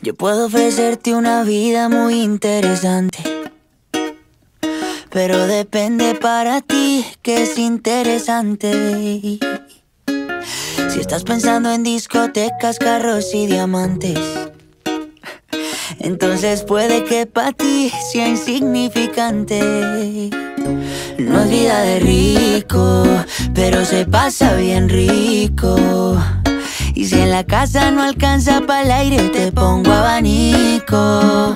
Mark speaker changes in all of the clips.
Speaker 1: Yo puedo ofrecerte una vida muy interesante. Pero depende para ti que es interesante. Si estás pensando en discotecas, carros y diamantes, entonces puede que para ti sea insignificante. No es vida de rico, pero se pasa bien rico. Y si en la casa no alcanza para el aire, te pongo abanico.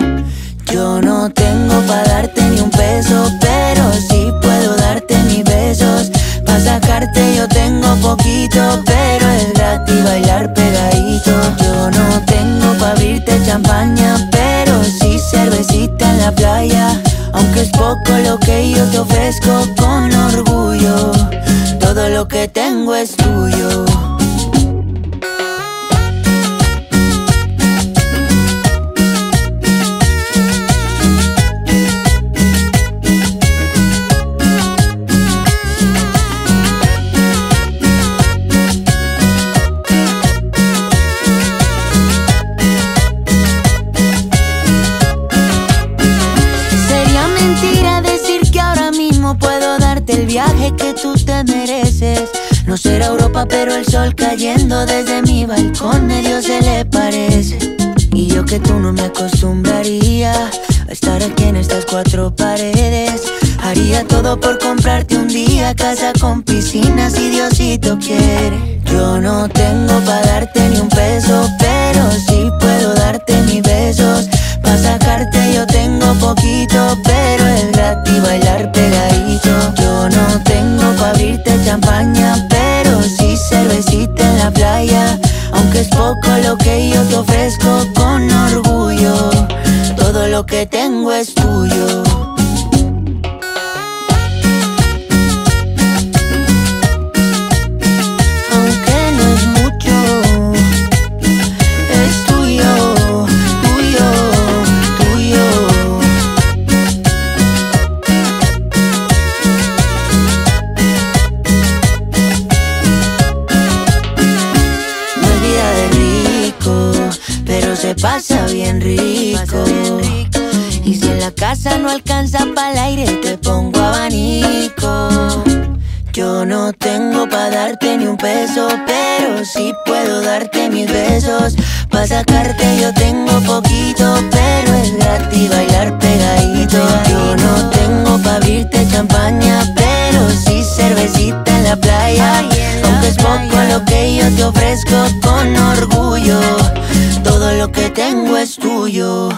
Speaker 1: Yo no tengo para darte ni un peso, pero sí puedo darte mis besos. Pa' sacarte yo tengo poquito, pero es gratis bailar pegadito. Yo no tengo pa' abrirte champaña, pero sí cervecita en la playa. Aunque es poco lo que yo te ofrezco con orgullo, todo lo que tengo es tuyo. Darte el viaje que tú te mereces. No será Europa, pero el sol cayendo desde mi balcón medio se le parece. Y yo que tú no me acostumbraría a estar aquí en estas cuatro paredes. Haría todo por comprarte un día casa con piscina si Diosito quiere. Yo no tengo para darte ni un peso, pero sí puedo darte mis besos. Es poco lo que yo te ofrezco con orgullo, todo lo que tengo es tuyo. Rico, pero se pasa bien rico. Y si en la casa no alcanza para el aire, te pongo abanico. Yo no tengo pa' darte ni un peso, pero sí puedo darte mis besos. Pa' sacarte yo tengo poquito, pero es gratis bailar pegadito. Yo no tengo pa' abrirte champaña, pero sí cervecita en la playa. Aunque es poco lo que yo te ofrezco con lo que tengo es tuyo.